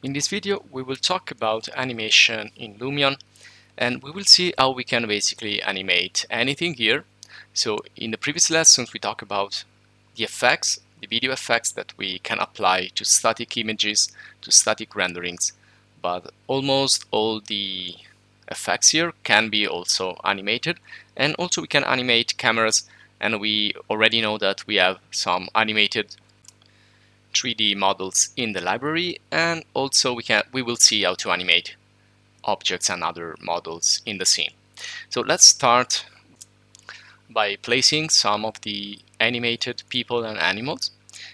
In this video we will talk about animation in Lumion and we will see how we can basically animate anything here. So in the previous lessons we talked about the effects, the video effects that we can apply to static images, to static renderings, but almost all the effects here can be also animated and also we can animate cameras and we already know that we have some animated 3D models in the library and also we can we will see how to animate objects and other models in the scene. So let's start by placing some of the animated people and animals.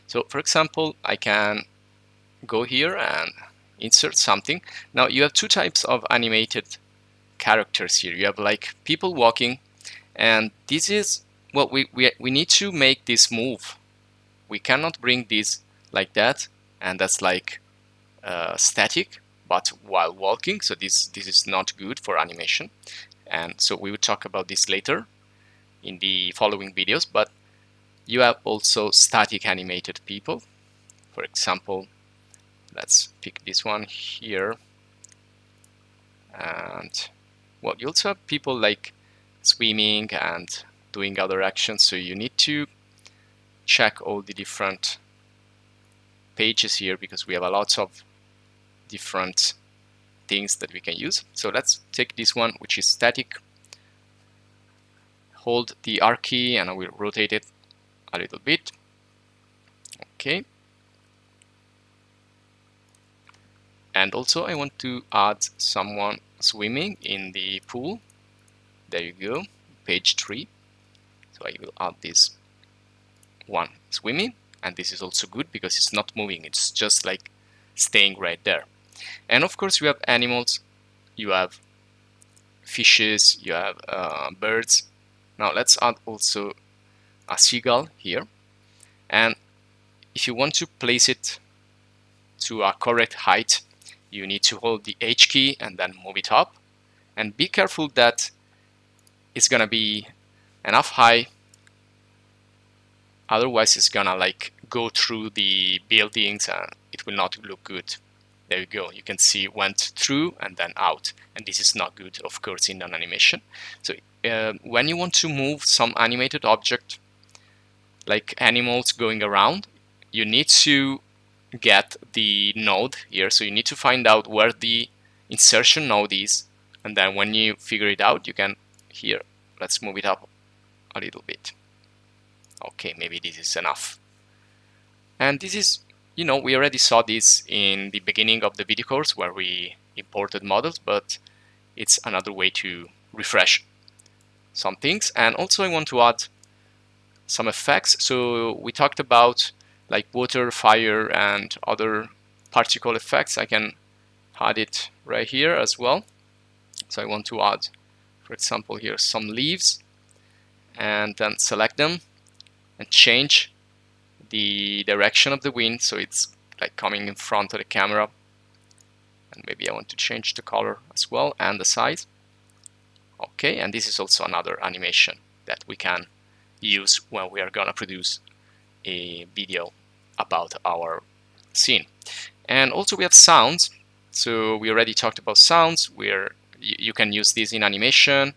So for example I can go here and insert something. Now you have two types of animated characters here. You have like people walking and this is well we, we, we need to make this move. We cannot bring this like that and that's like uh, static but while walking so this this is not good for animation. And so we will talk about this later in the following videos but you have also static animated people. For example let's pick this one here. And well you also have people like swimming and doing other actions so you need to check all the different pages here because we have a lot of different things that we can use. So let's take this one which is static. Hold the R key and I will rotate it a little bit. Okay. And also I want to add someone swimming in the pool. There you go, page 3. So I will add this one swimming and this is also good because it's not moving. It's just like staying right there. And of course you have animals. You have fishes. You have uh, birds. Now let's add also a seagull here. And if you want to place it to a correct height you need to hold the H key and then move it up. And be careful that it's gonna be enough high otherwise it's gonna like go through the buildings and it will not look good. There you go. You can see went through and then out. And this is not good of course in an animation. So uh, when you want to move some animated object like animals going around you need to get the node here. So you need to find out where the insertion node is. And then when you figure it out you can here let's move it up a little bit okay maybe this is enough. And this is you know we already saw this in the beginning of the video course where we imported models but it's another way to refresh some things. And also I want to add some effects. So we talked about like water fire and other particle effects. I can add it right here as well. So I want to add for example here some leaves and then select them and change the direction of the wind so it's like coming in front of the camera. And maybe I want to change the color as well and the size. Okay and this is also another animation that we can use when we are gonna produce a video about our scene. And also we have sounds. So we already talked about sounds. Where you can use this in animation.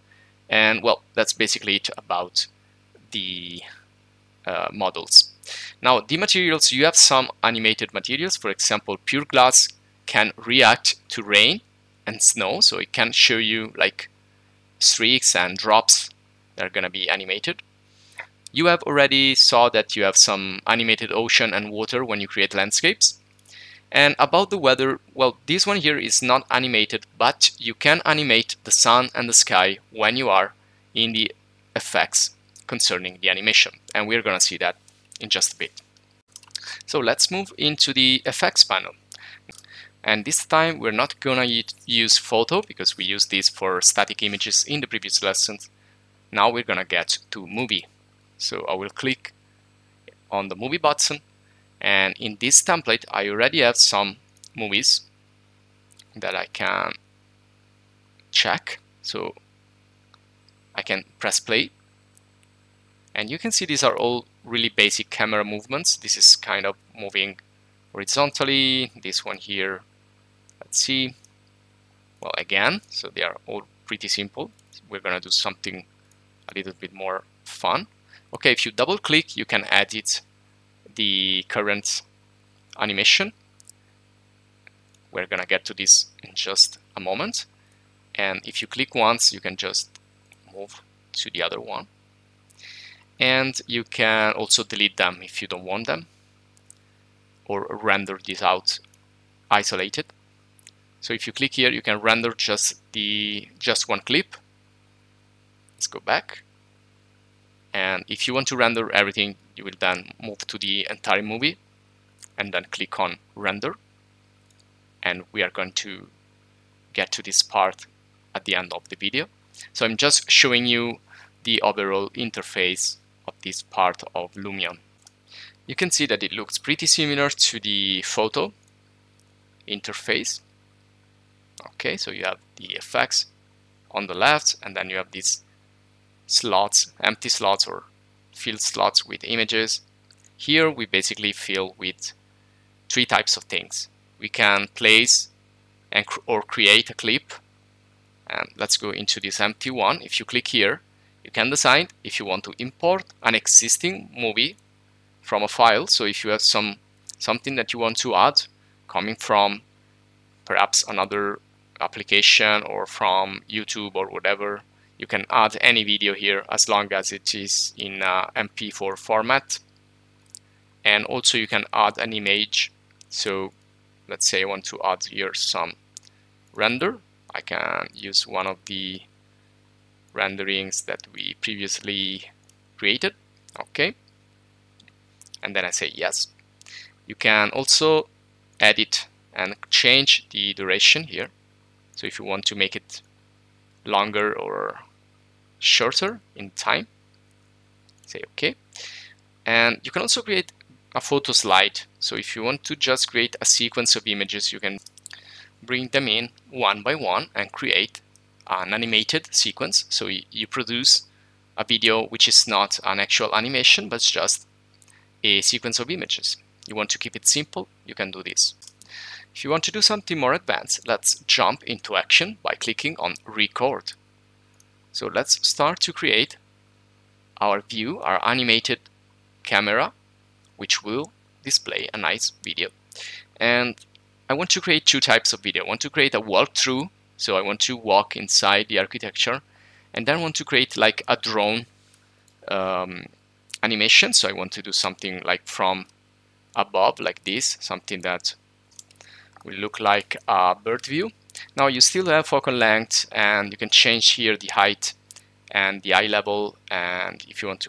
And well that's basically it about the uh, models. Now the materials, you have some animated materials, for example pure glass can react to rain and snow, so it can show you like streaks and drops that are gonna be animated. You have already saw that you have some animated ocean and water when you create landscapes. And about the weather, well, this one here is not animated, but you can animate the sun and the sky when you are in the effects concerning the animation and we're gonna see that in just a bit. So let's move into the effects panel and this time we're not gonna use photo because we used this for static images in the previous lessons. Now we're gonna get to movie. So I will click on the movie button and in this template I already have some movies that I can check. So I can press play and you can see these are all really basic camera movements. This is kind of moving horizontally, this one here let's see. Well again so they are all pretty simple. We're gonna do something a little bit more fun. Okay if you double click you can edit the current animation. We're gonna get to this in just a moment. And if you click once you can just move to the other one and you can also delete them if you don't want them or render this out isolated. So if you click here you can render just the just one clip. Let's go back. And if you want to render everything you will then move to the entire movie and then click on render. And we are going to get to this part at the end of the video. So I'm just showing you the overall interface of this part of Lumion. You can see that it looks pretty similar to the photo interface. Okay so you have the effects on the left and then you have these slots empty slots or filled slots with images. Here we basically fill with three types of things. We can place and or create a clip. And let's go into this empty one. If you click here you can decide if you want to import an existing movie from a file. So if you have some something that you want to add coming from perhaps another application or from YouTube or whatever, you can add any video here as long as it is in MP4 format. And also you can add an image. So let's say I want to add here some render. I can use one of the renderings that we previously created. Okay and then I say yes. You can also edit and change the duration here. So if you want to make it longer or shorter in time, say OK. And you can also create a photo slide. So if you want to just create a sequence of images, you can bring them in one by one and create an animated sequence. So you produce a video which is not an actual animation, but just a sequence of images. You want to keep it simple, you can do this. If you want to do something more advanced, let's jump into action by clicking on record. So let's start to create our view, our animated camera, which will display a nice video. And I want to create two types of video. I want to create a walkthrough, so I want to walk inside the architecture, and then I want to create like a drone um, animation. So I want to do something like from above like this, something that will look like a bird view. Now you still have focal length and you can change here the height and the eye level and if you want to